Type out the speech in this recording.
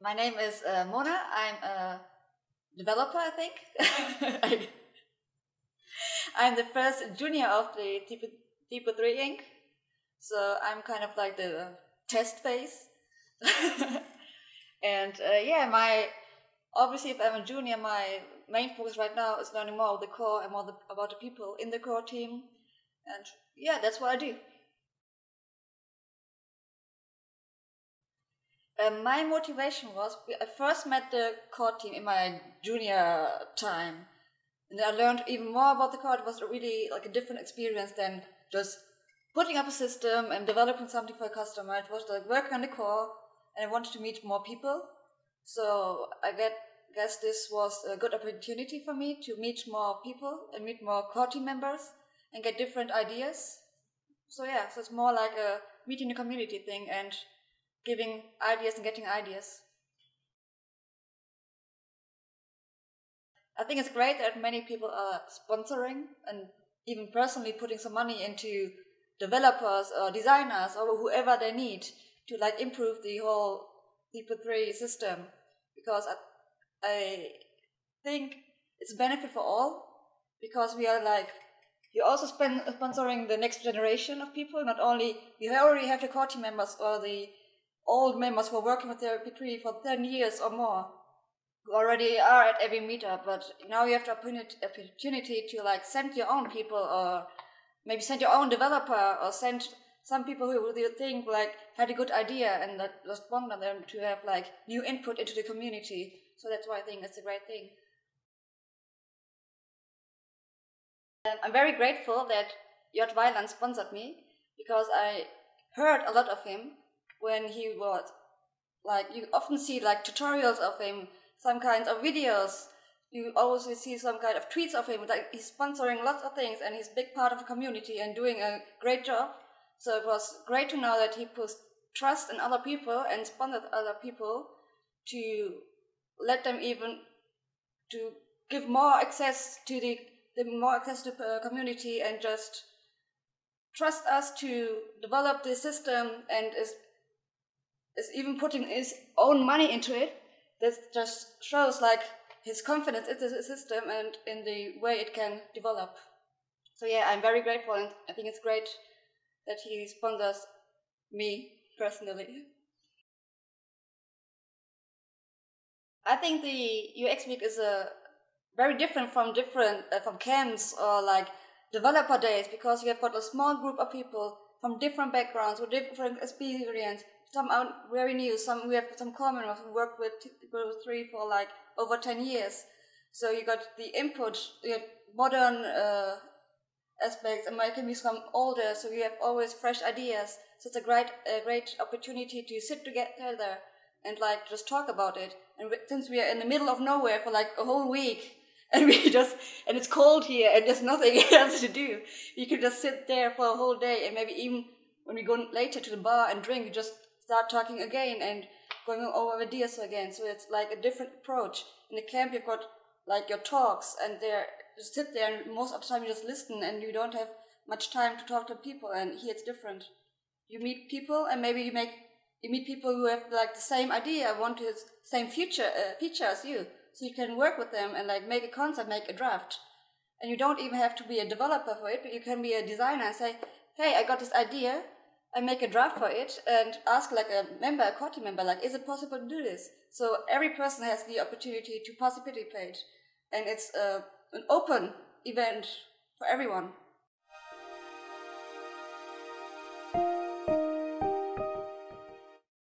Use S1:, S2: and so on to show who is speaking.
S1: My name is uh, Mona. I'm a developer, I think. I'm the first junior of the TYPO3 Inc. So I'm kind of like the test phase. and uh, yeah, my obviously, if I'm a junior, my main focus right now is learning more of the core and more the, about the people in the core team. And yeah, that's what I do. Uh, my motivation was I first met the core team in my junior time, and I learned even more about the core. It was really like a different experience than just putting up a system and developing something for a customer. It was like working on the core, and I wanted to meet more people. So I get guess this was a good opportunity for me to meet more people and meet more core team members and get different ideas. So yeah, so it's more like a meeting the community thing and giving ideas and getting ideas. I think it's great that many people are sponsoring and even personally putting some money into developers or designers or whoever they need to like improve the whole TYPO3 system because I, I think it's a benefit for all because we are like you also spend sponsoring the next generation of people not only you already have the core team members or the old members who are working with TYPO3 for 10 years or more who already are at every meetup, but now you have the opportunity to like send your own people or maybe send your own developer or send some people who you think like had a good idea and that just on them to have like new input into the community. So that's why I think it's a great thing. And I'm very grateful that Jot Weiland sponsored me because I heard a lot of him when he was like you often see like tutorials of him, some kinds of videos. You always see some kind of tweets of him. Like he's sponsoring lots of things, and he's a big part of the community and doing a great job. So it was great to know that he puts trust in other people and sponsored other people to let them even to give more access to the, the more access to the community and just trust us to develop the system and is is even putting his own money into it. This just shows like his confidence in the system and in the way it can develop. So yeah, I'm very grateful and I think it's great that he sponsors me personally. I think the UX week is a uh, very different from different uh, from camps or like developer days because you have got a small group of people from different backgrounds with different experience some are very new. Some we have some common who worked with Tipo 3 for like over ten years. So you got the input, you have modern uh, aspects, and can be some older. So you have always fresh ideas. So it's a great, a great opportunity to sit together and like just talk about it. And since we are in the middle of nowhere for like a whole week, and we just and it's cold here and there's nothing else to do, you can just sit there for a whole day and maybe even when we go later to the bar and drink, just start talking again and going over ideas again. So it's like a different approach. In the camp, you've got like your talks, and there you sit there, and most of the time you just listen, and you don't have much time to talk to people. And here it's different. You meet people, and maybe you make you meet people who have like the same idea, want the same future uh, feature as you, so you can work with them and like make a concept, make a draft. And you don't even have to be a developer for it, but you can be a designer and say, "Hey, I got this idea I make a draft for it and ask like a member, a core team member, like, is it possible to do this? So every person has the opportunity to participate, and it's uh, an open event for everyone.